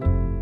you